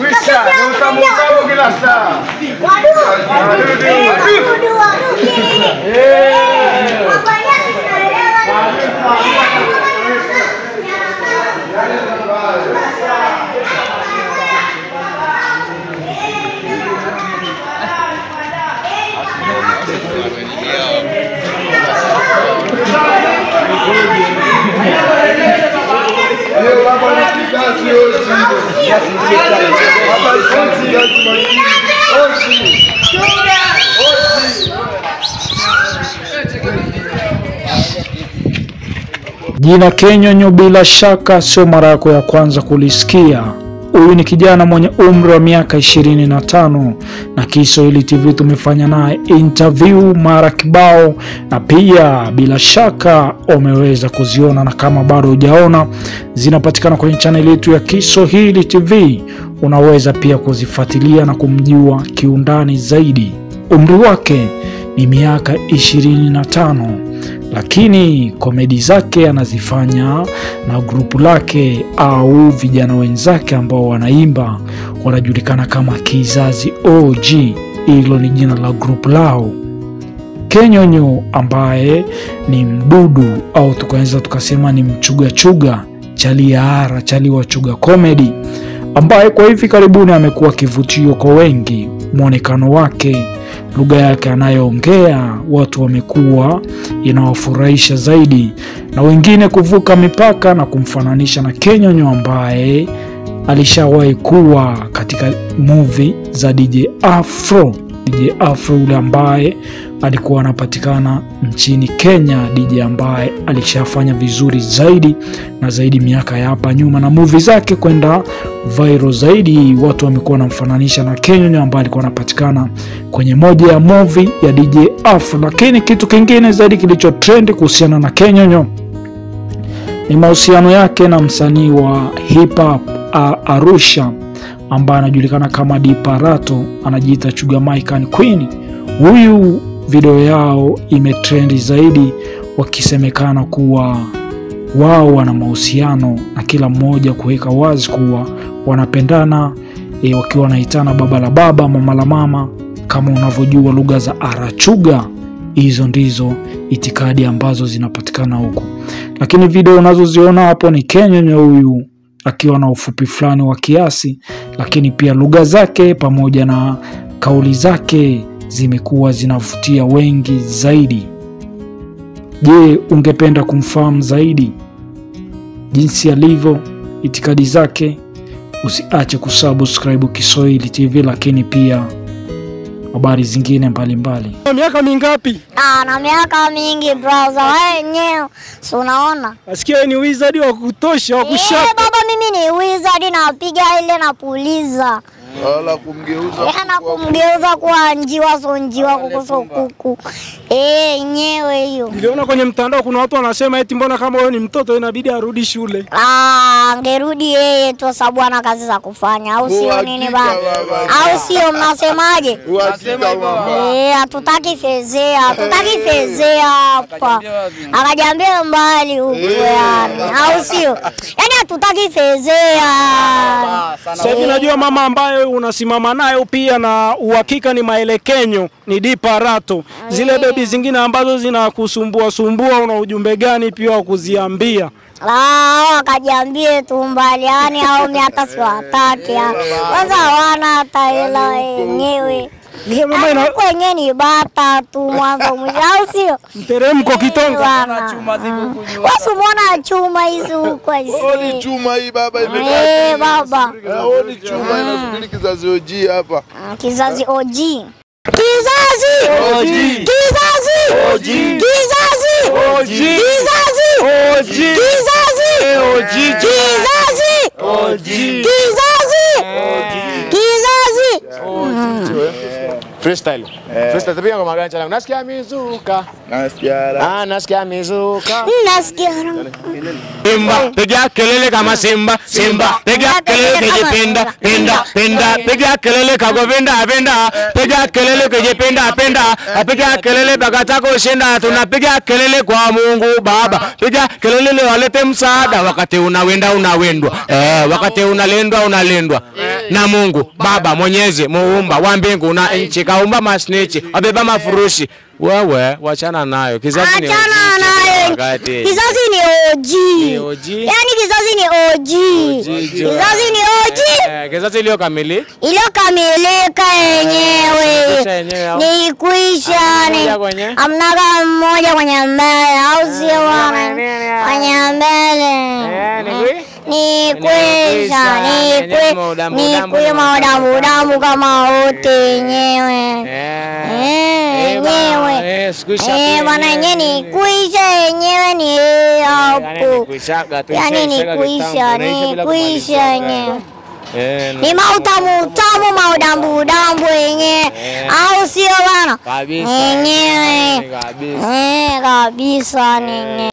Kuisah, kamu kamu kelasa. Waduh, waduh, waduh, waduh, waduh. Waduh. Waduh. Waduh. Waduh. Waduh. Waduh. Waduh. Jina Kenyonyo bila shaka sio mara yako ya kwanza kulisikia. Huyu ni kijana mwenye umri wa miaka 25 na Kiswahili TV tumefanya naye interview mara kibao, na pia bila shaka umeweza kuziona, na kama bado hujaona zinapatikana kwenye chaneli yetu ya Kiswahili TV. Unaweza pia kuzifuatilia na kumjua kiundani zaidi. Umri wake ni miaka 25 lakini komedi zake anazifanya na grupu lake au vijana wenzake ambao wanaimba wanajulikana kama Kizazi OG. Hilo ni jina la grupu lao. Kenyonyo ambaye ni mdudu au tukaweza tukasema ni mchugachuga chaliara chaliwa chuga comedy, ambaye kwa hivi karibuni amekuwa kivutio kwa wengi. Mwonekano wake lugha yake anayoongea watu wamekuwa inawafurahisha zaidi, na wengine kuvuka mipaka na kumfananisha na Kenyonyo ambaye alishawahi kuwa katika movie za DJ Afro. DJ Afro yule ambaye alikuwa anapatikana nchini Kenya, DJ ambaye alishafanya vizuri zaidi na zaidi miaka ya hapa nyuma, na movie zake kwenda viral zaidi, watu wamekuwa wanamfananisha na Kenyonyo ambaye alikuwa anapatikana kwenye moja ya movie ya DJ Afro. Lakini kitu kingine zaidi kilicho trend kuhusiana na Kenyonyo ni mahusiano yake na msanii wa hip hop Arusha ambaye anajulikana kama Diparato, anajiita Chuga Maikan Queen. Huyu video yao imetrendi zaidi, wakisemekana kuwa wao wana mahusiano na kila mmoja kuweka wazi kuwa wanapendana e, wakiwa wanaitana baba la baba, mama la mama. Kama unavyojua lugha za Arachuga, hizo ndizo itikadi ambazo zinapatikana huko, lakini video unazoziona hapo ni Kenyonyo huyu akiwa na ufupi fulani wa kiasi, lakini pia lugha zake pamoja na kauli zake zimekuwa zinavutia wengi zaidi. Je, ungependa kumfahamu zaidi jinsi alivyo, itikadi zake? Usiache kusubscribe Kiswahili TV, lakini pia habari zingine mbalimbali. Na Miaka mingapi? Ah, na miaka mingi brother, wewe wenyewe si unaona? Nasikia ni wizard wa kutosha wa Eh, Yeah, baba mimi ni wizard napiga ile napuliza. wala kumgeuza Yeah, na kumgeuza kuwa njiwa so njiwa kuku so kuku. Eh, nyewe hiyo. Niliona kwenye mtandao kuna watu wanasema eti mbona kama wewe ni mtoto inabidi arudi shule. Ah, angerudi yeye tu sababu ana kazi za kufanya au sio nini baba? Au sio mnasemaje? Eh, hatutaki fezea, hatutaki fezea hapa. Akajambia mbali huko yani, au sio? Yaani hatutaki fezea. Sasa hivi najua mama ambaye unasimama nayo pia na uhakika ni maelekenyo ni Dipa Rato. Zile bebi zingine ambazo zinakusumbua sumbua, una ujumbe gani pia wa kuziambia? Ah, wakajambie tu mbali yani, hao mi hata siwataki ya. kwanza, hawana hata hela wenyewe kwenye mama ina Huku ni bata tu mwanzo mwisho, au sio? mteremko kitonga. Bwana. Wasi umeona chuma hizi huko Oni hizi. chuma hii baba Eh, imekaa. baba. Oni chuma inasubiri kizazi OG hapa. Ah, Kizazi OG. Kizazi! Hoji! Kizazi! Hoji! Kizazi! Hoji! Kizazi! Hoji! Kizazi! Hoji! Kizazi! Hoji! Kizazi! Hoji! Kizazi! Freestyle. Freestyle tabia ngoma gani changu? Nasikia mizuka. Nasikia. Ah, nasikia mizuka. Nasikia Simba, piga kelele kama simba, simba, piga kelele kujipenda, penda, penda, piga kelele. Kago penda, piga kelele kujipenda, penda, piga kelele bakataka ushinda, tunapiga kelele kwa Mungu Baba, piga kelele leo walete msaada, wakati unawenda unawendwa, eh, wakati unalendwa unalendwa na Mungu Baba Mwenyezi muumba wa mbingu na nchi, kaumba masnichi, wabeba mafurushi. Wewe wachana nayo, kizazi ni achana nayo. Kizazi ni OG. Ni OG? Yaani kizazi ni OG. Kizazi ni OG Eh, kizazi iliyokamilika iliyokamilika Kuisha yenyewe au? ni kuisha ni amnaga mmoja kwenye mbele au sio bwana? Kwenye mbele Eh, ni kui? ni Ni kuisha kuisha, ni yenyewe kwi maudambu- ni dambu kwi maudamu damu kama wote wenyewe. Wenyewe. Eh, Eh, tu bwana yenyewe ni kuisha yenyewe ni hapo. yani ni kuisha ni kuisha yenyewe. Eh, ni mautamu utamu maudambu dambu yenyewe. Au sio bana? Yenyewe. Kabisa. Eh, yenyewe